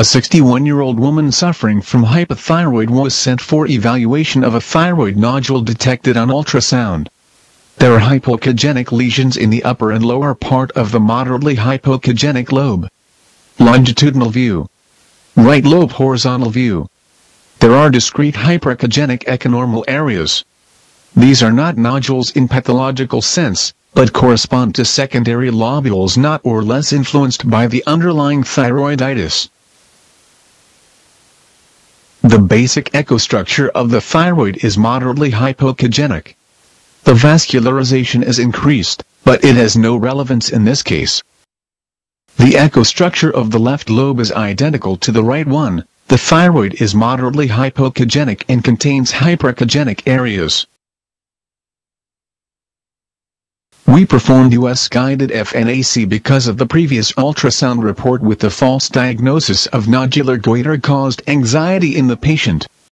A 61-year-old woman suffering from hypothyroid was sent for evaluation of a thyroid nodule detected on ultrasound. There are hypoechogenic lesions in the upper and lower part of the moderately hypoechogenic lobe. Longitudinal view. Right lobe horizontal view. There are discrete hyperechogenic echonormal areas. These are not nodules in pathological sense, but correspond to secondary lobules not or less influenced by the underlying thyroiditis. The basic echostructure of the thyroid is moderately hypoechogenic. The vascularization is increased, but it has no relevance in this case. The echostructure of the left lobe is identical to the right one, the thyroid is moderately hypoechogenic and contains hyperechogenic areas. We performed US-guided FNAC because of the previous ultrasound report with the false diagnosis of nodular goiter caused anxiety in the patient.